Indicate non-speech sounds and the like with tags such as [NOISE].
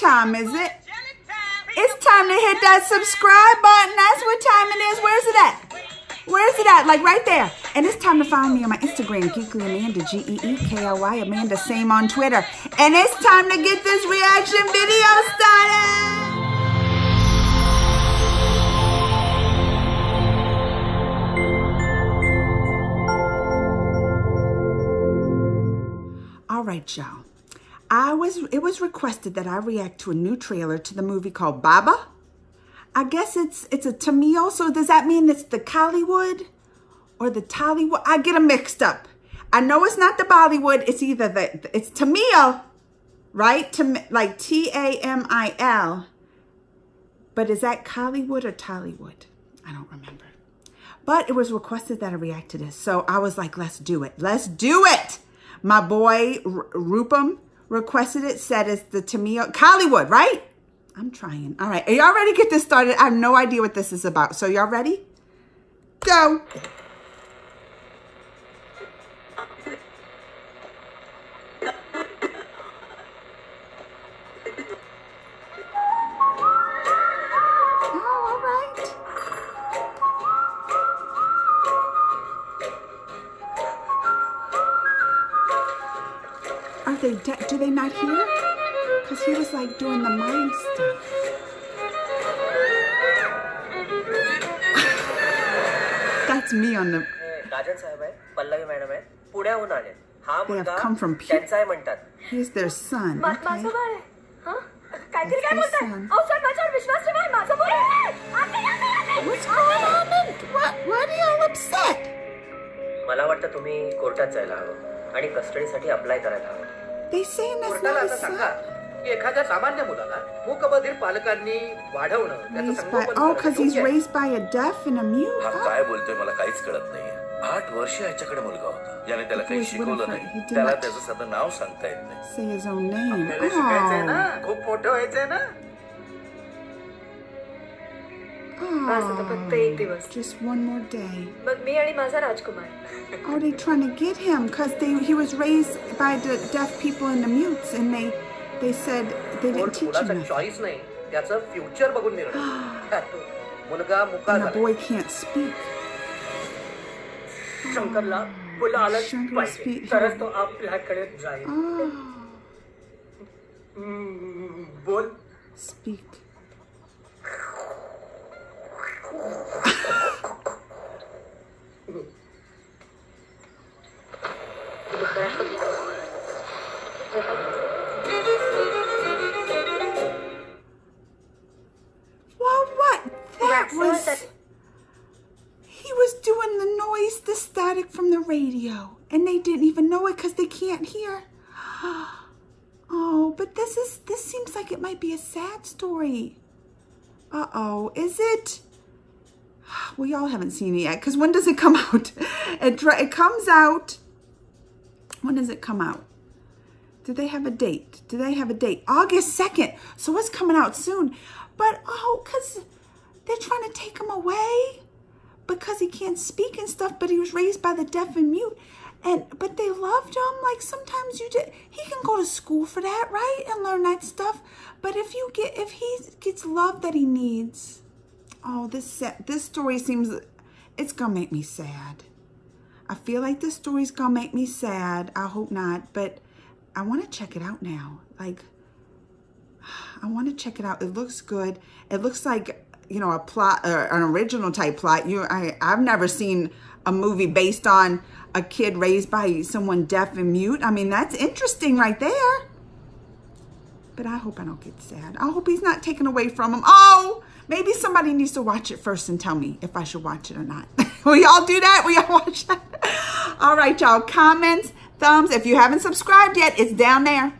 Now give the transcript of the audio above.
time is it? It's time to hit that subscribe button. That's what time it is. Where's it at? Where's it at? Like right there. And it's time to find me on my Instagram, Geekly Amanda, G-E-E-K-L-Y, Amanda, same on Twitter. And it's time to get this reaction video started. All right, y'all. I was it was requested that I react to a new trailer to the movie called Baba. I guess it's it's a Tamil, so does that mean it's the Kollywood or the Tollywood? I get them mixed up. I know it's not the Bollywood. It's either the it's Tamil, right? Tam, like T A M I L. But is that Kollywood or Tollywood? I don't remember. But it was requested that I react to this, so I was like, let's do it. Let's do it. My boy R Rupam requested it, said it's the Tamil, Kollywood, right? I'm trying. All right, are y'all ready to get this started? I have no idea what this is about. So y'all ready? Go. Are they Do they not hear? Because he was like doing the mind stuff. [LAUGHS] That's me on the. राजन साहेब आहे Pallavi madam आहे पुण्याहून आले हा They have मुलगा come from Pu- त्यांचा आहे म्हणतात He's their son. मा- Okay. माझं बाळ आहे हं? काहीतरी काय That's बोलताय my son. अहो सर माझ्यावर विश्वास ठेवा हे माझं मुलं आहे. आते, आते, आते. What's going on? in- What? Why are y'all upset? मला वाटतं तुम्ही कोर्टात जायला हवं आणि कस्टडीसाठी अप्लाय करायला हवं कोर्टाला आता सांगा. की एखाद्या सामान्य मुलाला मूकबधीर पालकांनी वाढवणं त्याचं Raised by संगोपन oh, करणं because he's योग्य आहे. raised by a deaf and a mute. हा Oh. काय बोलतोय मला काहीच कळत नाहीये आठ वर्ष याच्याकडे मुलगा होता ज्याने त्याला काही शिकवलं नाही did त्याला not- त्याचं साधं नाव सांगता येत नाही Say his own name. आपल्याला शिकायचंय ना Oh. खूप मोठं व्हायचंय ना आज आता फक्त एक Oh. दिवस Just one more day. मग मी आणि माझा राजकुमार Oh, they trying to get him because they he was raised by the deaf people and the mutes, and they they said they didn't court teach him मुलाचा nothing. Choice नाही त्याचं future बघून निर्णय [GASPS] मुलगा मुका And the झाला boy can't speak. शंकरला मुलं आलंच शंकर पाहिजे speak- तरच तो आपल्याकडे जाईल Oh, हम्म, बोल speak. Static from the radio, and they didn't even know it because they can't hear. [GASPS] Oh, but this is this seems like it might be a sad story. Uh oh, is it? [SIGHS] Well, y'all haven't seen it yet because when does it come [LAUGHS] out? It it comes out. When does it come out? Do they have a date? Do they have a date? August 2nd. So it's coming out soon. But oh, because can't speak and stuff, but he was raised by the deaf and mute. And but they loved him. Like sometimes you did he can go to school for that, right? And learn that stuff. But if you get if he gets love that he needs, oh this this story seems it's gonna make me sad. I feel like this story's gonna make me sad. I hope not, but I want to check it out now. Like, [SIGHS] I want to check it out. It looks good. It looks like you know a plot or an original type plot. You, I, I've never seen a movie based on a kid raised by someone deaf and mute. I mean, that's interesting right there. But I hope I don't get sad. I hope he's not taken away from him. Oh, maybe somebody needs to watch it first and tell me if I should watch it or not. [LAUGHS] Will y'all do that? Will y'all watch that? [LAUGHS] All right, y'all. Comments, thumbs. If you haven't subscribed yet, it's down there.